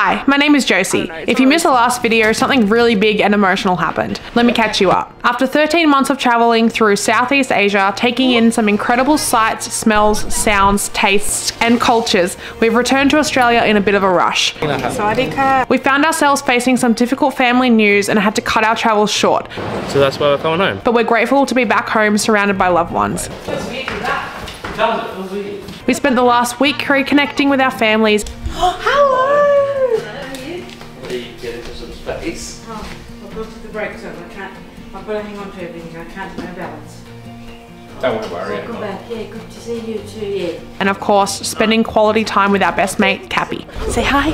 Hi, my name is Josie. If you missed the last video, something really big and emotional happened. Let me catch you up. After 13 months of traveling through Southeast Asia, taking in some incredible sights, smells, sounds, tastes, and cultures, we've returned to Australia in a bit of a rush. We found ourselves facing some difficult family news and had to cut our travels short, So that's why we're coming home. but we're grateful to be back home surrounded by loved ones. We spent the last week reconnecting with our families Get I've got to the brake zone. I can't. I've got to hang on to everything. I can't no balance. Don't worry. Come back. Yeah, good to see you too. Yeah. and of course, spending quality time with our best mate, Kappi. Say hi.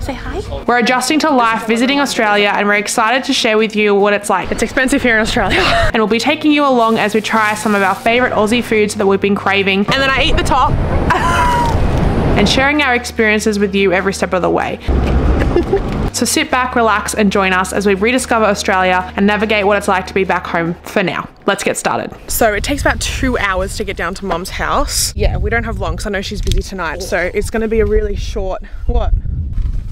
Say hi. We're adjusting to life, visiting Australia, and we're excited to share with you what it's like. It's expensive here in Australia. and we'll be taking you along as we try some of our favourite Aussie foods that we've been craving. And then I eat the top. and sharing our experiences with you every step of the way. So sit back, relax, and join us as we rediscover Australia and navigate what it's like to be back home for now. Let's get started. So it takes about two hours to get down to Mum's house. Yeah, we don't have long because I know she's busy tonight. So oh. it's going to be a really short. What?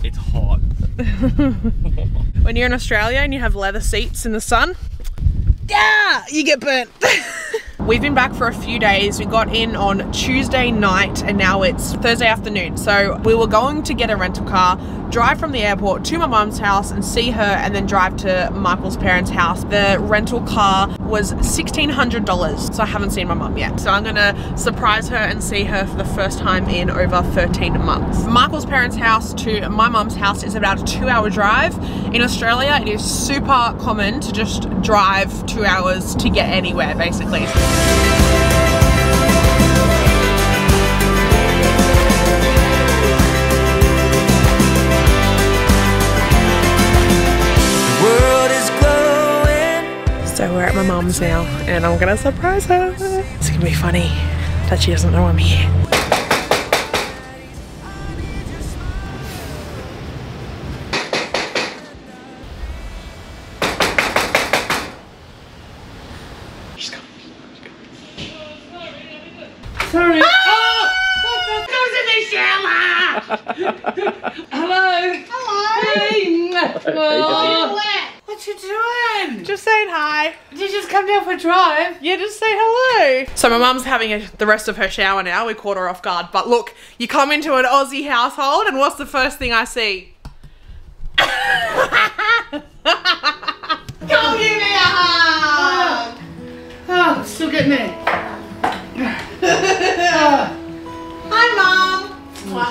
It's hot. When you're in Australia and you have leather seats in the sun, yeah, you get burnt. We've been back for a few days. We got in on Tuesday night and now it's Thursday afternoon. So we were going to get a rental car, drive from the airport to my mum's house and see her and then drive to Michael's parents' house. The rental car was $1,600. So I haven't seen my mum yet. So I'm gonna surprise her and see her for the first time in over 13 months. Michael's parents' house to my mum's house is about a two hour drive. In Australia, it is super common to just drive two hours to get anywhere basically. So we're at my mum's now and I'm gonna surprise her. It's gonna be funny that she doesn't know I'm here. Sorry. Oh! Goes in the shower. Hello. Hello. Hey. Oh. What you doing? Just saying hi. Did you just come down for a drive? Yeah, just say hello. So my mum's having a, the rest of her shower now. We caught her off guard. But look, you come into an Aussie household and what's the first thing I see? Come give me a hug. Oh, still getting there. Hi, mum.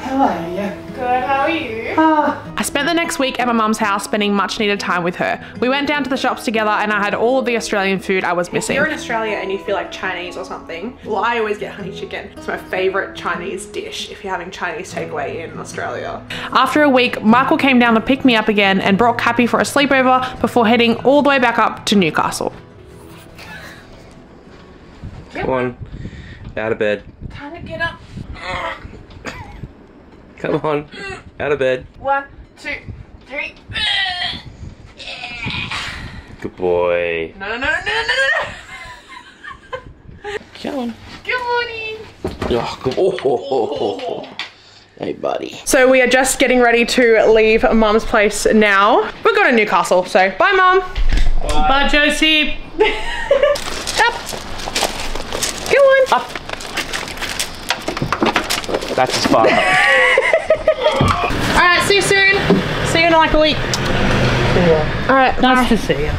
How are you? Good. How are you? Ah. I spent the next week at my mum's house spending much needed time with her. We went down to the shops together and I had all of the Australian food I was missing. If you're in Australia and you feel like Chinese or something, well, I always get honey chicken. It's my favorite Chinese dish if you're having Chinese takeaway in Australia. After a week, Michael came down to pick me up again and brought Kappi for a sleepover before heading all the way back up to Newcastle. Come on. Out of bed. Time to get up. Come on. Out of bed. One, two, three. Good boy. No, no, no, no, no, no. Come on. Good morning. Oh, good. Oh, oh, oh, oh, oh. Hey, buddy. So we are just getting ready to leave mum's place now. We're going to Newcastle, so bye mum. Bye, Josie. Up. Go on. Up. That's as far. All right, see you soon. See you in like a week. All right, Nice to see you.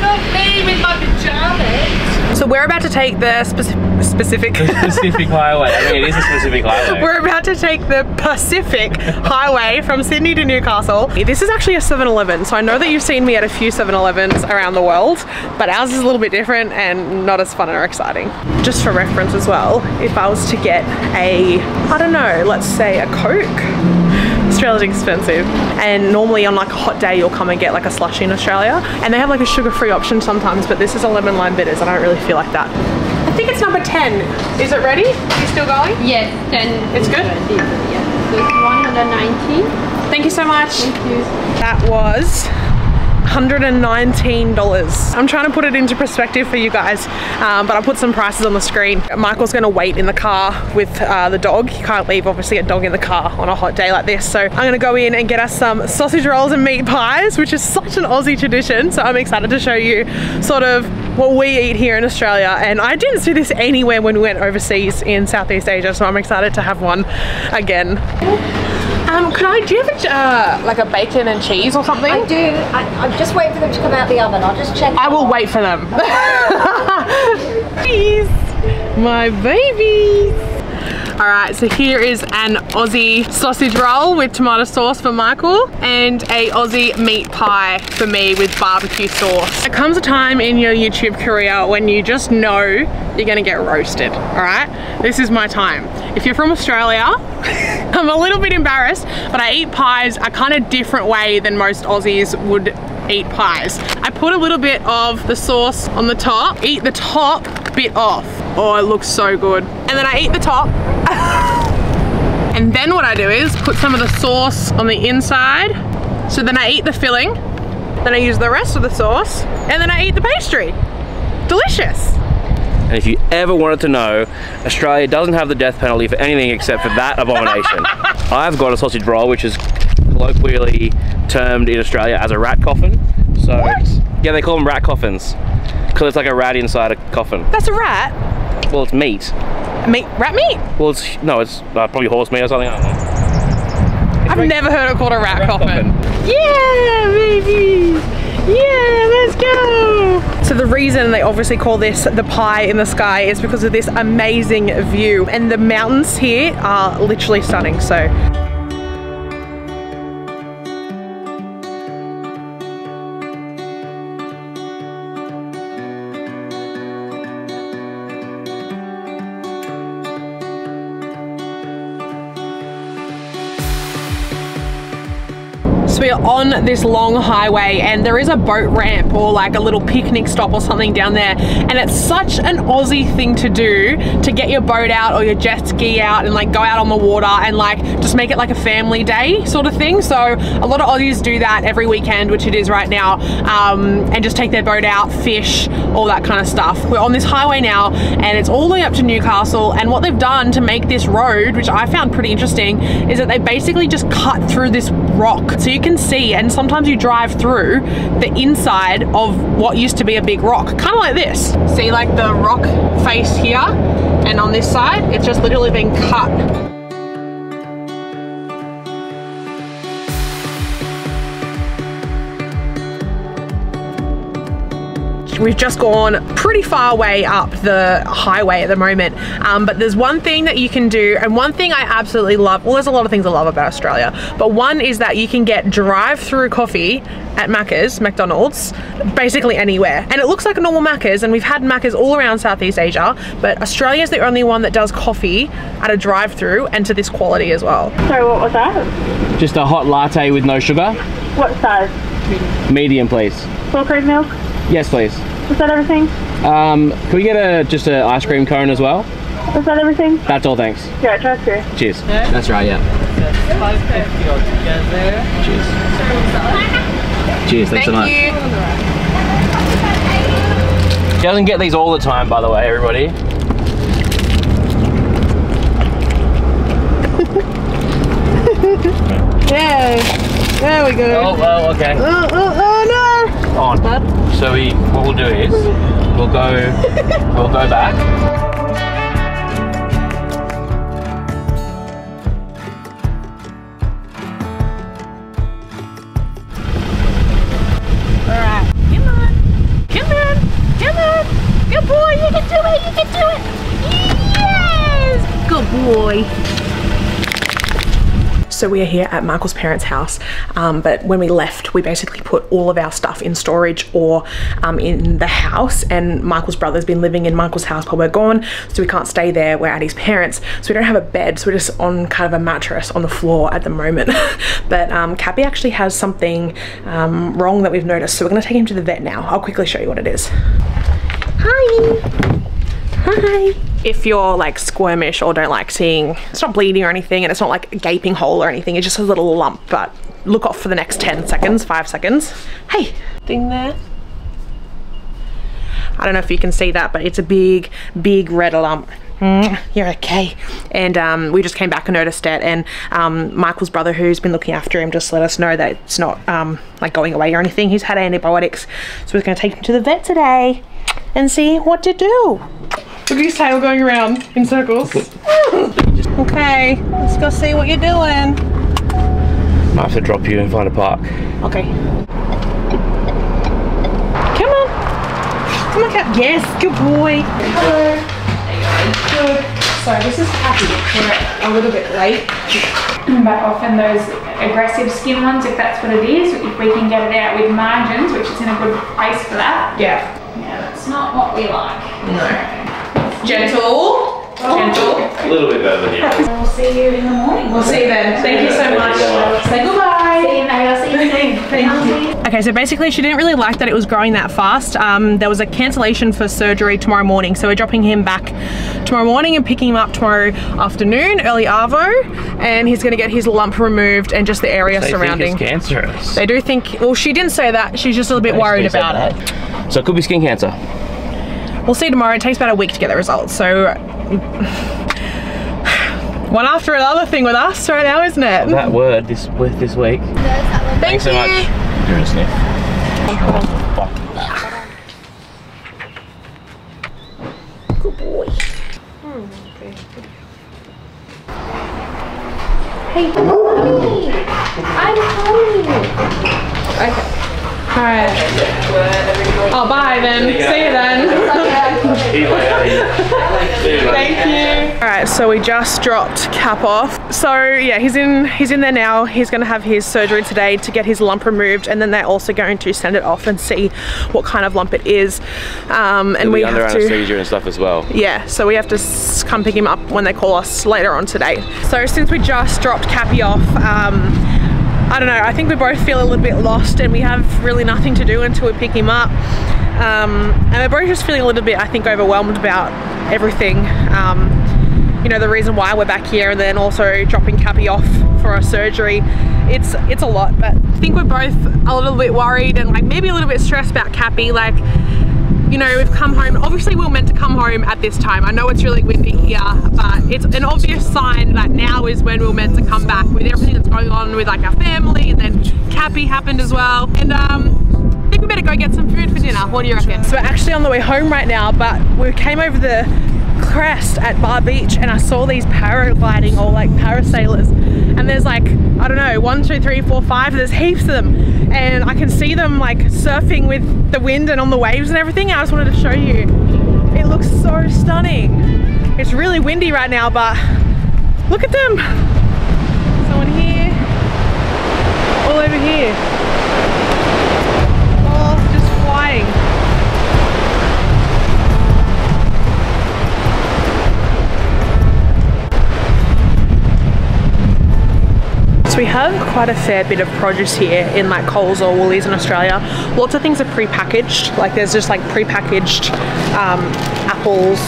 Not me with my pajamas. So we're about to take the speci- specific. Specific highway. I mean, it is a specific highway. We're about to take the Pacific Highway from Sydney to Newcastle. This is actually a 7-Eleven, so I know that you've seen me at a few 7-Elevens around the world, but ours is a little bit different and not as fun or exciting. Just for reference as well, if I was to get a, I don't know, let's say a Coke, Australia's expensive and normally on like a hot day you'll come and get like a slushie in Australia and they have like a sugar-free option sometimes but this is a lemon lime bitters I don't really feel like that. I think it's number 10. Is it ready? You still going? Yes, then It's good? Yeah. So it's 119. Thank you so much. Thank you. That was $119. I'm trying to put it into perspective for you guys, um, but I put some prices on the screen. Michael's gonna wait in the car with uh, the dog. You can't leave, obviously, a dog in the car on a hot day like this. So I'm gonna go in and get us some sausage rolls and meat pies, which is such an Aussie tradition. So I'm excited to show you sort of what we eat here in Australia. And I didn't see this anywhere when we went overseas in Southeast Asia, so I'm excited to have one again. Um, could I, do you have a, uh, like a bacon and cheese or something? I do. I, I'm just waiting for them to come out the oven. I'll just check. I will wait for them. Cheese, my babies. All right, so here is an Aussie sausage roll with tomato sauce for Michael and a Aussie meat pie for me with barbecue sauce. There comes a time in your YouTube career when you just know you're gonna get roasted, all right? This is my time. If you're from Australia, I'm a little bit embarrassed, but I eat pies a kind of different way than most Aussies would eat pies. I put a little bit of the sauce on the top, eat the top bit off. Oh, it looks so good. And then I eat the top. and then what I do is put some of the sauce on the inside. So then I eat the filling, then I use the rest of the sauce, and then I eat the pastry. Delicious. And if you ever wanted to know, Australia doesn't have the death penalty for anything except for that abomination. I've got a sausage roll, which is colloquially termed in Australia as a rat coffin. So, yeah, they call them rat coffins because it's like a rat inside a coffin. That's a rat. Well, it's meat. Meat, rat meat. Well, it's no, it's uh, probably horse meat or something. I don't know. I've never heard it called a rat, Rat coffin. coffin. Yeah, baby. Yeah, let's go. So the reason they obviously call this the pie in the sky is because of this amazing view. And the mountains here are literally stunning. So on this long highway and there is a boat ramp or like a little picnic stop or something down there. And it's such an Aussie thing to do to get your boat out or your jet ski out and like go out on the water and like just make it like a family day sort of thing. So a lot of Aussies do that every weekend, which it is right now, um, and just take their boat out, fish, all that kind of stuff. We're on this highway now and it's all the way up to Newcastle. And what they've done to make this road, which I found pretty interesting, is that they basically just cut through this rock. So you can see, and sometimes you drive through the inside of what used to be a big rock, kind of like this. See like the rock face here, and on this side, it's just literally been cut. We've just gone pretty far way up the highway at the moment, um, but there's one thing that you can do, and one thing I absolutely love. Well, there's a lot of things I love about Australia, but one is that you can get drive-through coffee at Macca's, McDonald's, basically anywhere, and it looks like a normal Macca's. And we've had Macca's all around Southeast Asia, but Australia's the only one that does coffee at a drive-through and to this quality as well. So what was that? Just a hot latte with no sugar. What size? Medium, please. Full cream milk? Yes, please. Was that everything? Um, can we get a just an ice cream cone as well? Is that everything? That's all, thanks. Yeah, drive through. Cheers. That's right, yeah. Cheers. Cheers, thanks so much. you. She doesn't get these all the time, by the way, everybody. Yay! There we go. Oh, well, okay. Oh, oh, oh On. So we, what we'll do is, we'll go, we'll go back. Alright. Come on. Come on. Come on. Good boy. You can do it. You can do it. Yes! Good boy. So we are here at Michael's parents' house, um, but when we left, we basically put all of our stuff in storage or um, in the house. And Michael's brother's been living in Michael's house while we're gone, so we can't stay there. We're at his parents, so we don't have a bed, so we're just on kind of a mattress on the floor at the moment. but um, Kappi actually has something um, wrong that we've noticed, so we're gonna take him to the vet now. I'll quickly show you what it is. Hi. Hi. If you're like squirmish or don't like seeing, it's not bleeding or anything, and it's not like a gaping hole or anything. It's just a little lump, but look off for the next 10 seconds, five seconds. Hey, thing there. I don't know if you can see that, but it's a big, big red lump. Mm, you're okay. And um, we just came back and noticed it. And um, Michael's brother, who's been looking after him, just let us know that it's not um, like going away or anything. He's had antibiotics, so we're going to take him to the vet today and see what to do. Look at his tail going around in circles. okay, let's go see what you're doing. I have to drop you and find a park. Okay. Come on. Come on, Cap. Yes, good boy. Hello. Good. So this is Happy. We're a little bit late. but often those aggressive skin ones, if that's what it is, if we can get it out with margins, which is in a good place for that, Yeah. yeah, that's not what we like. No. Gentle. Gentle. A little bit better than you. We'll see you in the morning. We'll see you then. Thank you so much. Say goodbye. See you, mate. I'll see you soon. Thank you. Okay, so basically she didn't really like that it was growing that fast. Um, there was a cancellation for surgery tomorrow morning, so we're dropping him back tomorrow morning and picking him up tomorrow afternoon, early arvo, and he's going to get his lump removed and just the area They surrounding. think it's cancerous. They do think, well, she didn't say that. She's just a little bit worried Basically said about it. So it could be skin cancer. We'll see tomorrow. It takes about a week to get the results. So, one after another thing with us right now, isn't it? That word this with this week. Thank Thanks so you. much. You're a sniff. Alright. Oh, bye then. See you then. Thank you. All right, so we just dropped Cap off. So yeah, he's in he's in there now. He's going to have his surgery today to get his lump removed, and then they're also going to send it off and see what kind of lump it is. Um, and He'll we be under have to. anesthesia and stuff as well. Yeah, so we have to come pick him up when they call us later on today. So since we just dropped Kappi off, um, I don't know, I think we both feel a little bit lost and we have really nothing to do until we pick him up. Um, and we're both just feeling a little bit, I think, overwhelmed about everything. Um, you know, the reason why we're back here and then also dropping Kappi off for a surgery. It's it's a lot, but I think we're both a little bit worried and like maybe a little bit stressed about Kappi. Like, you know, we've come home. Obviously, we are meant to come home at this time. I know it's really windy here, but it's an obvious sign that now is when we are meant to come back with everything that's going on with like our family, and then Kappi happened as well. And um, I think we better go get some food for dinner. What do you reckon? So we're actually on the way home right now, but we came over the crest at Bar Beach and I saw these paragliding or like parasailers. And there's like I don't know one two three four five there's heaps of them. And I can see them like surfing with the wind and on the waves and everything. I just wanted to show you. It looks so stunning. It's really windy right now but look at them. Someone here. All over here So we have quite a fair bit of produce here in like Coles or Woolies in Australia. Lots of things are pre-packaged. Like there's just like pre-packaged um, apples,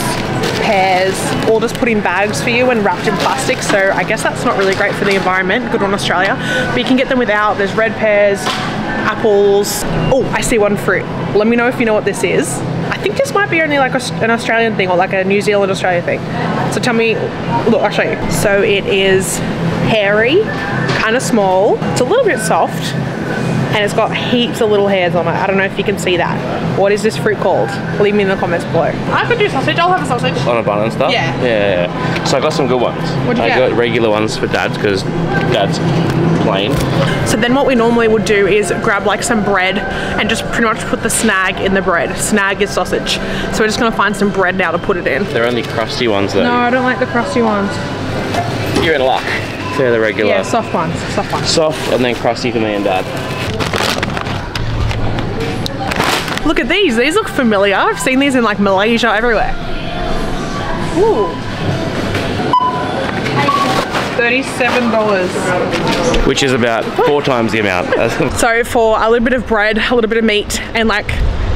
pears, all just put in bags for you and wrapped in plastic. So I guess that's not really great for the environment. Good on Australia. But you can get them without. There's red pears, apples. Oh, I see one fruit. Let me know if you know what this is. I think this might be only like an Australian thing or like a New Zealand Australia thing. So tell me, look, I'll show you. So it is hairy, kind of small. It's a little bit soft and it's got heaps of little hairs on it. I don't know if you can see that. What is this fruit called? Leave me in the comments below. I could do sausage. I'll have a sausage. On a bun and stuff? Yeah. Yeah. yeah. So I got some good ones. What'd you I get? got regular ones for dad because dad's plain. So then what we normally would do is grab like some bread and just pretty much put the snag in the bread. Snag is sausage. So we're just gonna find some bread now to put it in. They're only crusty ones though. No, I don't like the crusty ones. You're in luck. They're the regular. Yeah, soft ones, soft ones. Soft and then crusty for me and dad. Look at these, these look familiar. I've seen these in like Malaysia, everywhere. Ooh. $37. Which is about four times the amount. So for a little bit of bread, a little bit of meat, and like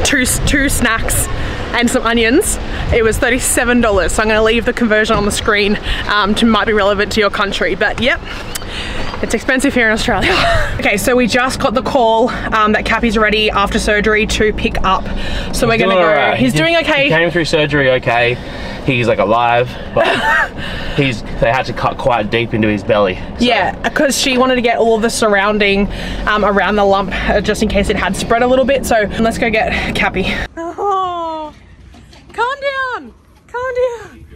two two snacks, and some onions. It was $37. So I'm gonna leave the conversion on the screen um, to might be relevant to your country. But yep, it's expensive here in Australia. okay, so we just got the call um, that Kappi's ready after surgery to pick up. So we're gonna go. alright. He's He- doing He okay. came through surgery okay. He's like alive, but he's they had to cut quite deep into his belly. So- Yeah, because she wanted to get all the surrounding um, around the lump uh, just in case it had spread a little bit. So let's go get Kappi. Oh, calm down, calm down.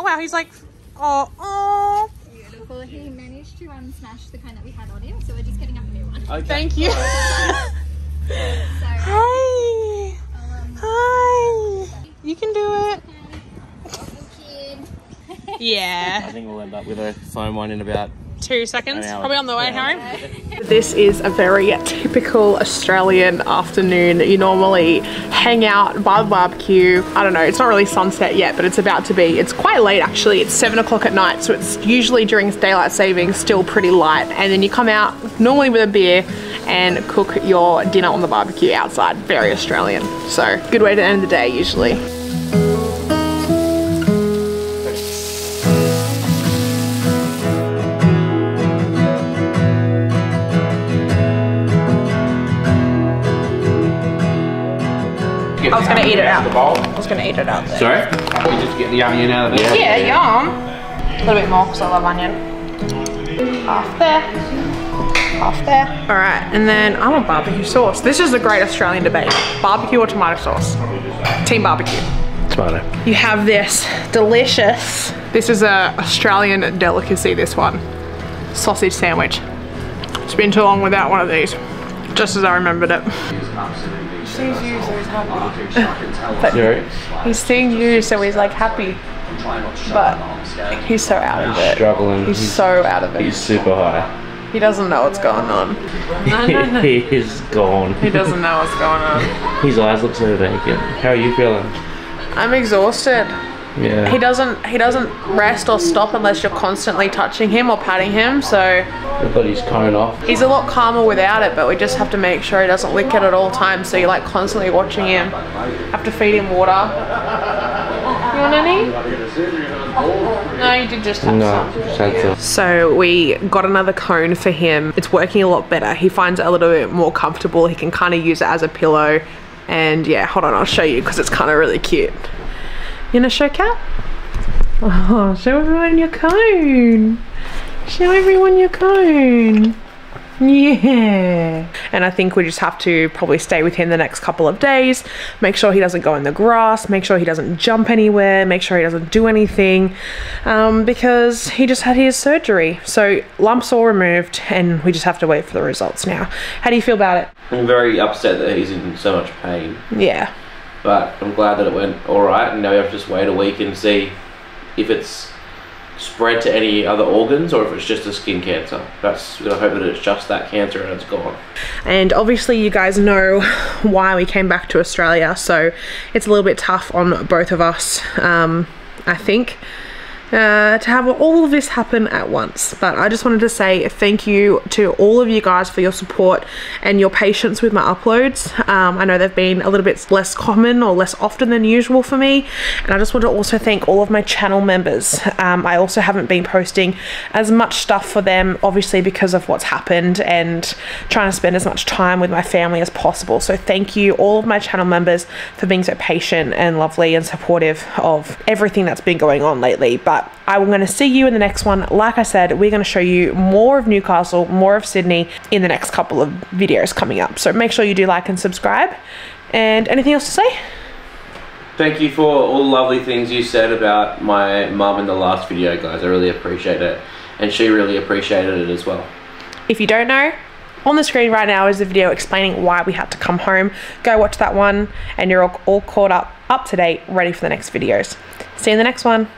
Oh wow, he's like, oh, oh. Beautiful. He managed to um, smash the cone that we had on him, so we're just getting up a new one. Thank you. So, Hi. Hi. You can do it. Yeah. I think we'll end up with a foam one in about Two seconds. Probably on the way home. This is a very typical Australian afternoon. You normally hang out by the barbecue. I don't know, it's not really sunset yet, but it's about to be. It's quite late actually. It's seven o'clock at night, so it's usually during daylight savings still pretty light. And then you come out normally with a beer and cook your dinner on the barbecue outside. Very Australian. So good way to end the day usually. I was gonna eat it out. I was gonna eat it out there. Sorry? We just get the onion out of there. Yeah, yum. A little bit more because I love onion. Half there. Half there. All right, and then I want barbecue sauce. This is the great Australian debate. Barbecue or tomato sauce? Team barbecue. Tomato. You have this delicious, this is a Australian delicacy, this one. Sausage sandwich. It's been too long without one of these. Just as I remembered it. Sees you, so he's happy. Sorry? He's seeing you, so he's like happy. But he's so out of it. Struggling. He's so out of it. He's super high. He doesn't know what's going on. he is gone. He doesn't know what's going on. His eyes look so vacant. How are you feeling? I'm exhausted. Yeah. He doesn't he doesn't rest or stop unless you're constantly touching him or patting him, so I've got his cone off. he's a lot calmer without it, but we just have to make sure he doesn't lick it at all times. So you're like constantly watching him. Have to feed him water. You want any? No, you did just have No, some. So we got another cone for him. It's working a lot better. He finds it a little bit more comfortable. He can kind of use it as a pillow. And yeah, hold on, I'll show you because it's kind of really cute. You want to show cat? Oh, show everyone your cone. Show everyone your cone. Yeah. And I think we just have to probably stay with him the next couple of days. Make sure he doesn't go in the grass. Make sure he doesn't jump anywhere. Make sure he doesn't do anything. Um, because he just had his surgery. So lumps all removed and we just have to wait for the results now. How do you feel about it? I'm very upset that he's in so much pain, Yeah. but I'm glad that it went alright, and now we have to just wait a week and see if it's spread to any other organs or if it's just a skin cancer. That's, I hope that it's just that cancer and it's gone. And obviously, you guys know why we came back to Australia, so it's a little bit tough on both of us, um, I think. Uh, to have all of this happen at once. But I just wanted to say thank you to all of you guys for your support and your patience with my uploads. Um, I know they've been a little bit less common or less often than usual for me. And I just want to also thank all of my channel members. Um, I also haven't been posting as much stuff for them, obviously, because of what's happened and trying to spend as much time with my family as possible. So thank you, all of my channel members, for being so patient and lovely and supportive of everything that's been going on lately. But I'm going to see you in the next one. Like I said, we're going to show you more of Newcastle, more of Sydney in the next couple of videos coming up. So make sure you do like and subscribe. And anything else to say? Thank you for all the lovely things you said about my mum in the last video, guys. I really appreciate it. And she really appreciated it as well. If you don't know, on the screen right now is the video explaining why we had to come home. Go watch that one and you're all, all caught up, up to date, ready for the next videos. See you in the next one.